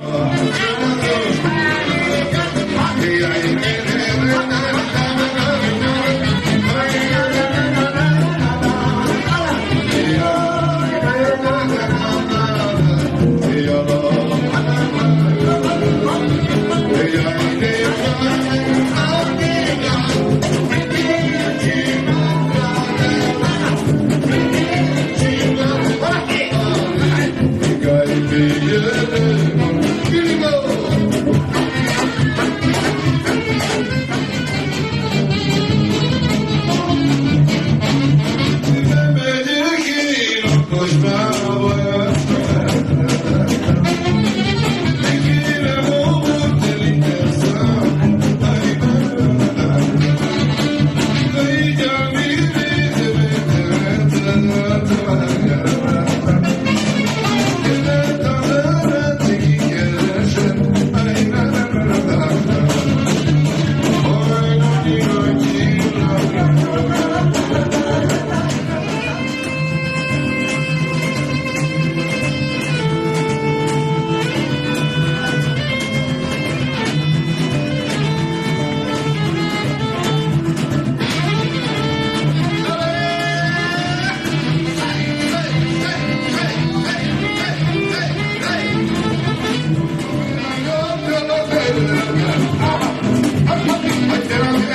Thank push my way.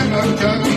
cantar.